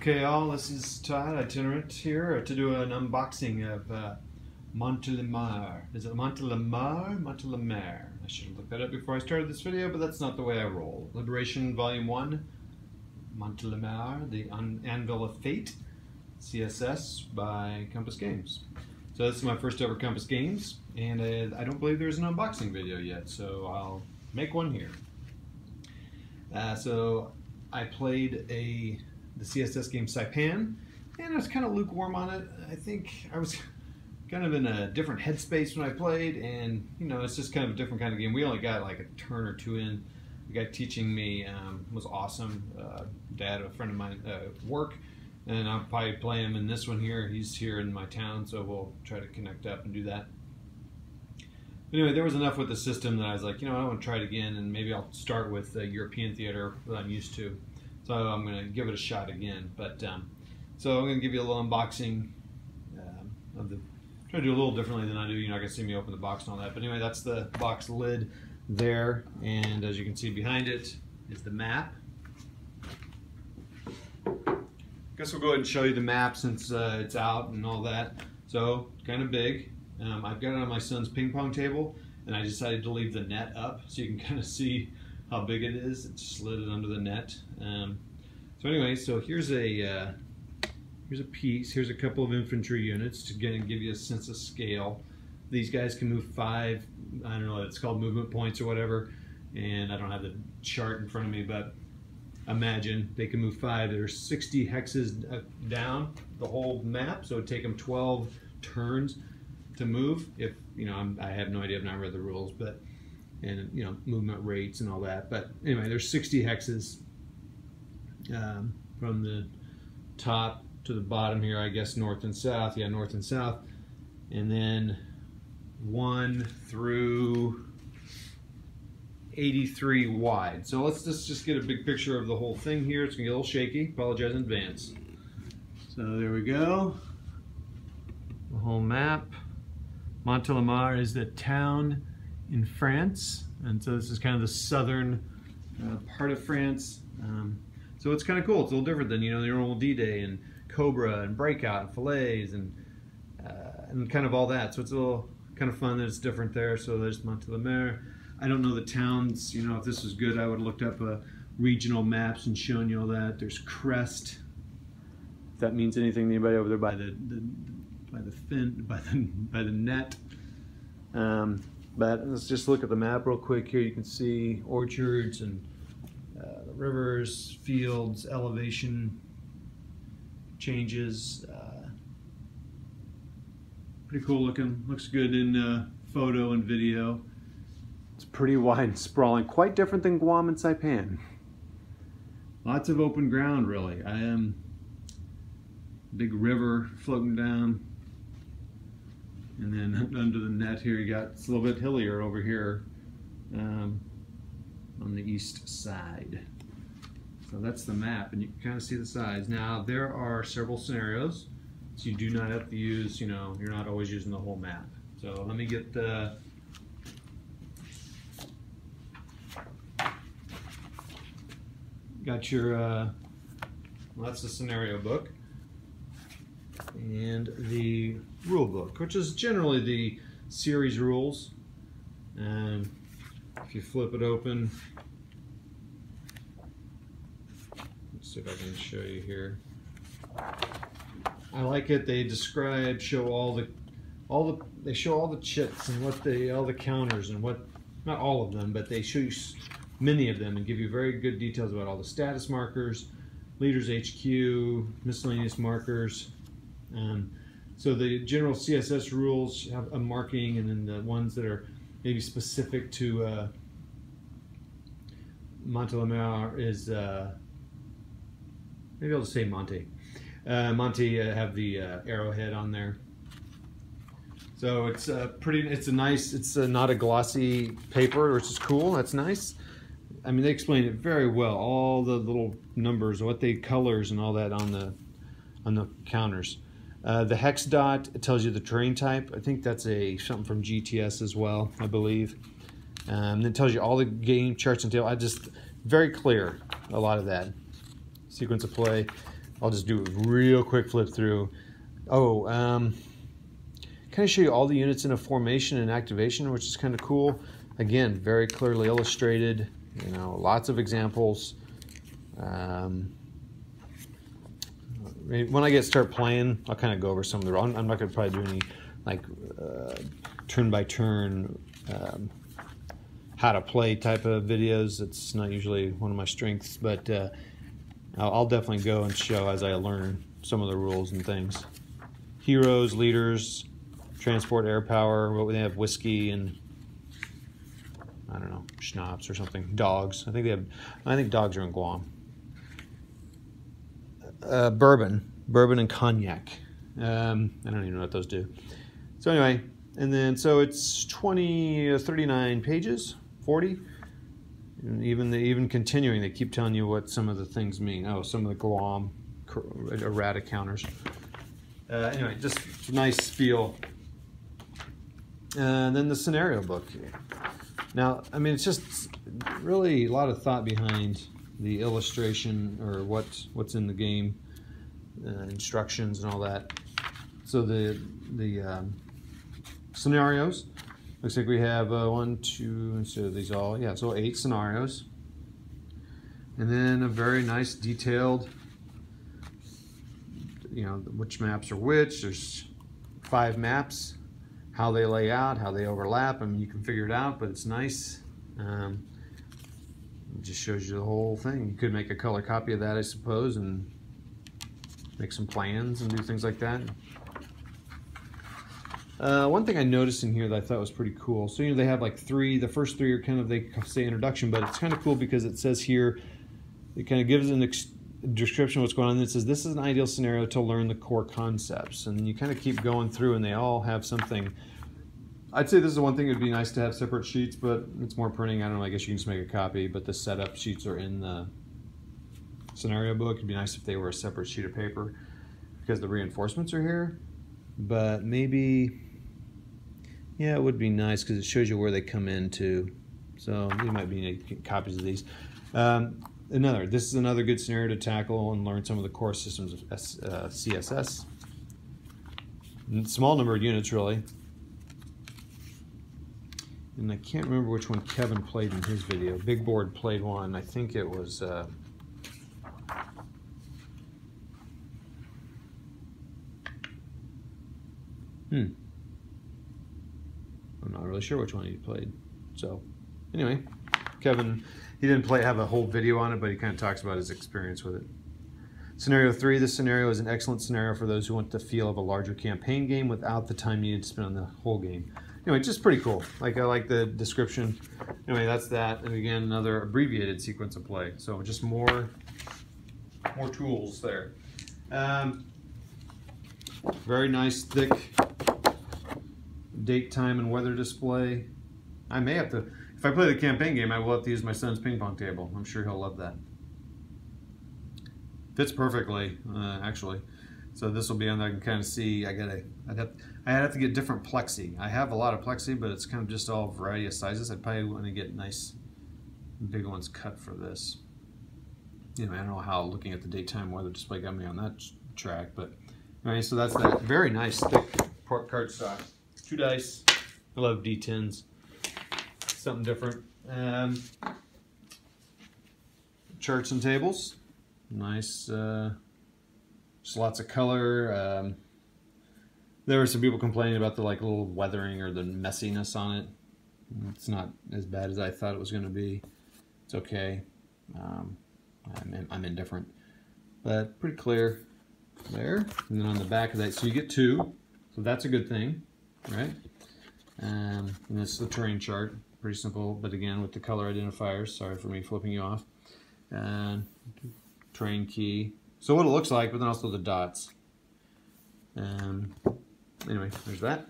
Okay, all this is Todd Itinerant here to do an unboxing of uh, Montelimar. Is it Montelimar? Montelimar. I should have looked that up before I started this video, but that's not the way I roll. Liberation Volume 1, Montelimar, the Anvil of Fate, CSS by Compass Games. So this is my first ever Compass Games, and uh, I don't believe there's an unboxing video yet, so I'll make one here. Uh, so I played a the CSS game Saipan, and I was kind of lukewarm on it. I think I was kind of in a different headspace when I played, and you know, it's just kind of a different kind of game. We only got like a turn or two in. The guy teaching me um, was awesome. Uh, dad, a friend of mine, uh, work, and I'll probably play him in this one here. He's here in my town, so we'll try to connect up and do that. Anyway, there was enough with the system that I was like, you know, I want to try it again, and maybe I'll start with the European theater that I'm used to. So I'm going to give it a shot again. But um, so I'm going to give you a little unboxing um, of the. Try to do a little differently than I do. You're not going to see me open the box and all that. But anyway, that's the box lid there, and as you can see behind it is the map. Guess we'll go ahead and show you the map since uh, it's out and all that. So kind of big. Um, I've got it on my son's ping pong table, and I decided to leave the net up so you can kind of see how big it is. It slid it under the net. Um, so anyway, so here's a uh, here's a piece. Here's a couple of infantry units to and give you a sense of scale. These guys can move five. I don't know. It's called movement points or whatever. And I don't have the chart in front of me, but imagine they can move five. There's 60 hexes uh, down the whole map, so it'd take them 12 turns to move. If you know, I'm, i have no idea. I've not read the rules, but and you know movement rates and all that. But anyway, there's 60 hexes um, from the top to the bottom here. I guess north and south. Yeah, north and south, and then one through 83 wide. So let's just, just get a big picture of the whole thing here. It's gonna get a little shaky. Apologize in advance. So there we go. The whole map. Montelimar is the town in France, and so this is kind of the southern uh, part of France. Um, so it's kind of cool. It's a little different than you know the normal D-Day and Cobra and Breakout and Falaise and uh, and kind of all that. So it's a little kind of fun that it's different there. So there's Montelimar. I don't know the towns. You know if this was good, I would have looked up uh, regional maps and shown you all that. There's Crest. If that means anything to anybody over there by the, the by the fin by the by the net. Um, but let's just look at the map real quick here. You can see orchards and rivers, fields, elevation changes. Uh, pretty cool looking. Looks good in uh, photo and video. It's pretty wide and sprawling. Quite different than Guam and Saipan. Lots of open ground, really. I am big river floating down and then under the net here, you got, it's a little bit hillier over here um, on the east side. So that's the map, and you can kind of see the size. Now, there are several scenarios, so you do not have to use, you know, you're not always using the whole map. So let me get the, got your, uh, well, that's the scenario book and the rule book, which is generally the series rules. And if you flip it open, let's see if I can show you here. I like it. They describe, show all the, all the, they show all the chips and what they, all the counters and what, not all of them, but they show you many of them and give you very good details about all the status markers, leaders HQ, miscellaneous markers, um, so the general CSS rules have a marking and then the ones that are maybe specific to uh, Montelimar is, uh, maybe I'll just say Monte. Uh, Monte uh, have the uh, arrowhead on there. So it's a uh, pretty, it's a nice, it's a, not a glossy paper, which is cool, that's nice. I mean, they explain it very well, all the little numbers, what they colors and all that on the, on the counters. Uh, the hex dot tells you the terrain type. I think that's a something from GTS as well, I believe. Um, it tells you all the game charts and table. I just very clear a lot of that sequence of play. I'll just do a real quick flip through. Oh, um, kind of show you all the units in a formation and activation, which is kind of cool. Again, very clearly illustrated, you know, lots of examples. Um, when I get start playing, I'll kind of go over some of the. I'm not going to probably do any like uh, turn by turn um, how to play type of videos. It's not usually one of my strengths, but uh, I'll, definitely go and show as I learn some of the rules and things. Heroes, leaders, transport air power. What they have whiskey and I don't know schnapps or something. Dogs. I think they have. I think dogs are in Guam. Uh, bourbon, bourbon and cognac. Um, I don't even know what those do. So anyway, and then so it's 20, uh, 39 pages, 40. Even the, even continuing, they keep telling you what some of the things mean. Oh, some of the Guam errata counters. Uh, anyway, just nice feel. And then the scenario book. Now, I mean, it's just really a lot of thought behind the illustration or what what's in the game, uh, instructions and all that. So the the um, scenarios. Looks like we have uh, one, two, of these all, yeah, so eight scenarios. And then a very nice detailed, you know, which maps are which. There's five maps, how they lay out, how they overlap. I mean, you can figure it out, but it's nice. Um, it just shows you the whole thing. You could make a color copy of that, I suppose, and make some plans and do things like that. Uh, one thing I noticed in here that I thought was pretty cool. So, you know, they have like three, the first three are kind of, they say introduction, but it's kind of cool because it says here, it kind of gives an description of what's going on. It says this is an ideal scenario to learn the core concepts. And you kind of keep going through and they all have something. I'd say this is the one thing it would be nice to have separate sheets, but it's more printing. I don't know, I guess you can just make a copy, but the setup sheets are in the scenario book. It'd be nice if they were a separate sheet of paper because the reinforcements are here. But maybe yeah, it would be nice because it shows you where they come into. So you might be copies of these. Um, another, this is another good scenario to tackle and learn some of the core systems of S, uh, CSS. Small number of units, really. And I can't remember which one Kevin played in his video. Big Board played one. I think it was... Uh, hmm. I'm not really sure which one he played. So, anyway, Kevin, he didn't play have a whole video on it, but he kind of talks about his experience with it. Scenario three, this scenario is an excellent scenario for those who want the feel of a larger campaign game without the time needed to spend on the whole game. Anyway, just pretty cool. Like I like the description. Anyway, that's that. And again, another abbreviated sequence of play. So just more, more tools there. Um, very nice, thick date, time, and weather display. I may have to, if I play the campaign game, I will have to use my son's ping pong table. I'm sure he'll love that. Fits perfectly, uh, actually. So this will be on there. I can kind of see. I gotta. I'd have. I'd have to get different plexi. I have a lot of plexi, but it's kind of just all variety of sizes. I'd probably want to get nice, big ones cut for this. You know, I don't know how looking at the daytime weather display got me on that track, but anyway. So that's that. Very nice thick port cardstock two dice. I love D10s. Something different. Um, charts and tables. Nice. Uh, just lots of color. Um, there were some people complaining about the like little weathering or the messiness on it. It's not as bad as I thought it was going to be. It's okay. Um, I'm, in, I'm indifferent. But pretty clear there. And then on the back of that, so you get two. So that's a good thing right? Um, and this is the terrain chart, pretty simple, but again with the color identifiers, sorry for me flipping you off. And terrain key. So what it looks like, but then also the dots. Um, anyway, there's that.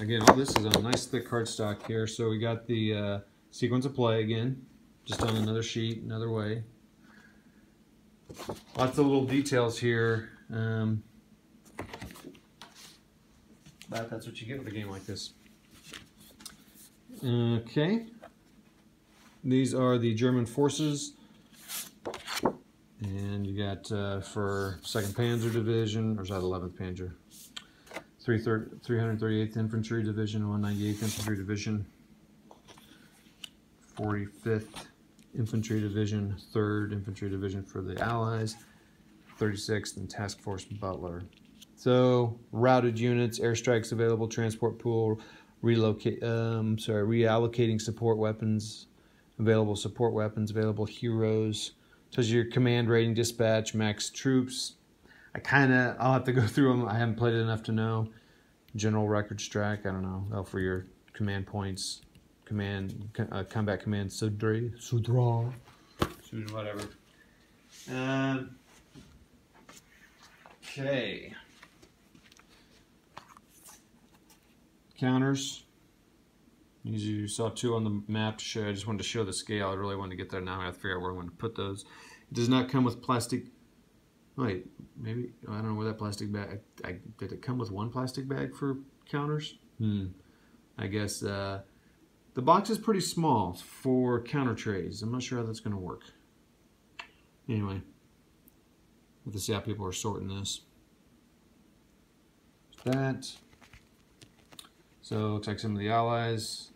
Again, all this is on a nice thick cardstock here. So we got the uh, sequence of play again, just on another sheet, another way. Lots of little details here. Um, but that's what you get with a game like this. Okay. These are the German forces And you got uh, for Second Panzer Division, or is that 11th Panzer? 338th Infantry Division, 198th Infantry Division, 45th Infantry Division, 3rd Infantry Division for the Allies, 36th and Task Force Butler. So routed units, airstrikes available, transport pool, relocate, um, sorry, reallocating support weapons, available support weapons, available heroes. Tells you your command rating, dispatch, max troops. I kind of, I'll have to go through them. I haven't played it enough to know. General records track, I don't know. Oh, for your command points, command, uh, combat command, Sudre, Sudre, whatever. Um, okay. Counters. As you saw two on the map to show, I just wanted to show the scale. I really wanted to get there now. I have to figure out where I want to put those. It does not come with plastic. Wait, maybe I don't know where that plastic bag. I, I, did it come with one plastic bag for counters? Hmm. I guess uh, the box is pretty small for counter trays. I'm not sure how that's going to work. Anyway, have to see how people are sorting this. That. So looks like some of the allies.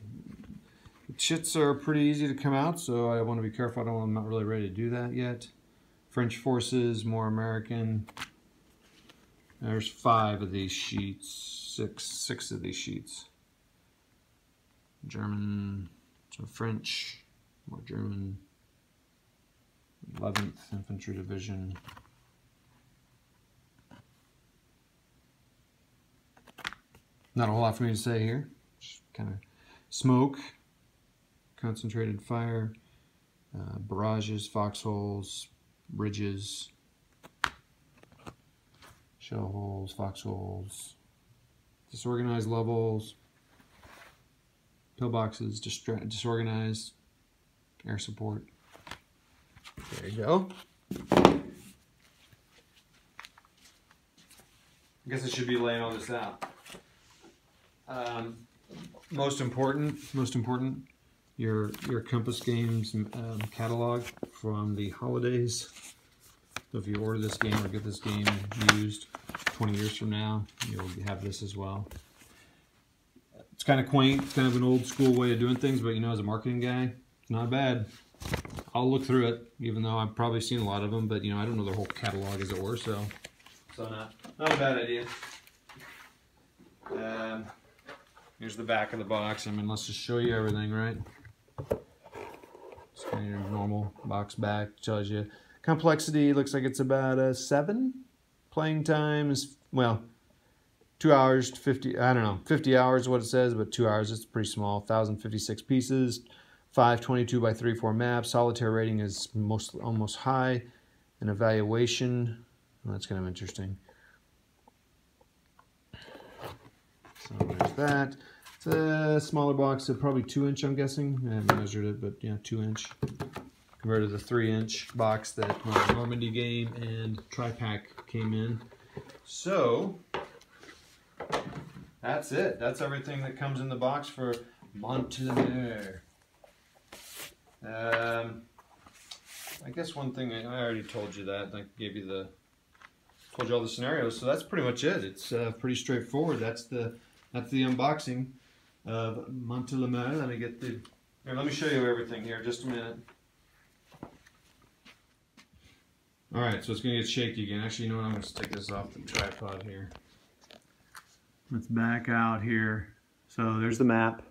The chits are pretty easy to come out, so I want to be careful. I don't, I'm not really ready to do that yet. French forces, more American. There's five of these sheets, six, six of these sheets. German, some French, more German. 11th Infantry Division, Not a whole lot for me to say here. Kind of smoke, concentrated fire, uh, barrages, foxholes, bridges, shell holes, foxholes, disorganized levels, pillboxes, disorganized, air support. There you go. I guess I should be laying all this out. Um, most important, most important, your your Compass Games um, catalog from the holidays. So if you order this game or get this game used 20 years from now, you'll have this as well. It's kind of quaint, it's kind of an old school way of doing things, but you know, as a marketing guy, it's not bad. I'll look through it, even though I've probably seen a lot of them, but you know, I don't know the whole catalog as it were, so so not not a bad idea. Um, Here's the back of the box. I mean, let's just show you everything, right? It's kind of your normal box back. Tells you complexity. Looks like it's about a seven. Playing time is well, two hours to 50. I don't know, 50 hours what it says, but two hours. It's pretty small. 1,056 pieces. 522 by 34 maps. Solitaire rating is most almost high. An evaluation. Well, that's kind of interesting. So there's that. It's a smaller box, so probably two inch, I'm guessing. I haven't measured it, but yeah, two inch. Compared to the three inch box that my Normandy game and tri-pack came in. So, that's it. That's everything that comes in the box for Montelemert. Um, I guess one thing, I already told you that. I gave you the, told you all the scenarios. So that's pretty much it. It's uh, pretty straightforward. That's the that's the unboxing of Montelemert. Let me get the, here, let me show you everything here, just a minute. All right, so it's gonna get shaky again. Actually, you know what, I'm gonna take this off the tripod here. Let's back out here. So there's the map.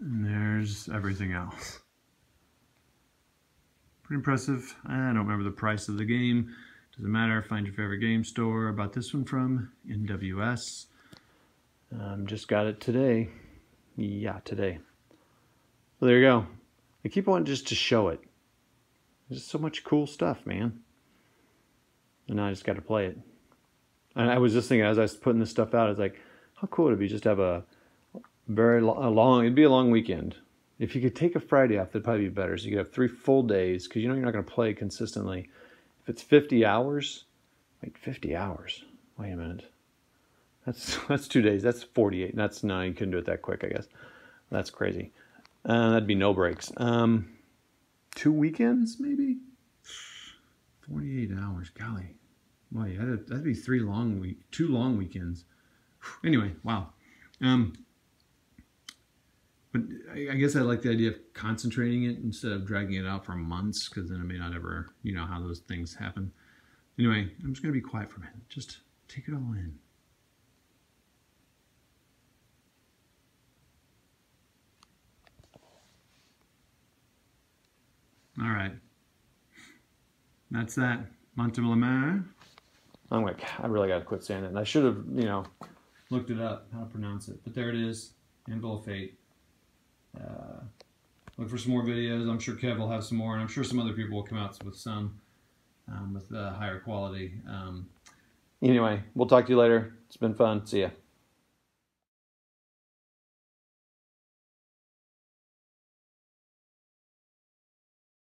And there's everything else. Pretty impressive. I don't remember the price of the game. Doesn't matter, find your favorite game store. About this one from NWS. Um, just got it today. Yeah, today. There you go. I keep wanting just to show it. There's so much cool stuff, man. And now I just got to play it. And I was just thinking as I was putting this stuff out, I was like, how cool would it be just to have a very lo a long, it'd be a long weekend. If you could take a Friday off, that'd probably be better. So you could have three full days because you know you're not going to play consistently. If it's 50 hours, wait, 50 hours. Wait a minute. That's that's two days. That's 48. That's nine. You couldn't do it that quick, I guess. That's crazy. Uh, that'd be no breaks. Um, two weekends, maybe. Forty-eight hours, golly. Yeah, that'd, that'd be three long week, two long weekends. Anyway, wow. Um, but I, guess I like the idea of concentrating it instead of dragging it out for months, because then I may not ever, you know, how those things happen. Anyway, I'm just gonna be quiet for a minute. Just take it all in. All right. That's that. Montelamar. I'm like, oh I really got to quit saying it. And I should have, you know, looked it up how to pronounce it. But there it is. Anvil of Fate. Uh, look for some more videos. I'm sure Kev will have some more, and I'm sure some other people will come out with some um, with uh, higher quality. Um, anyway, we'll talk to you later. It's been fun. See ya.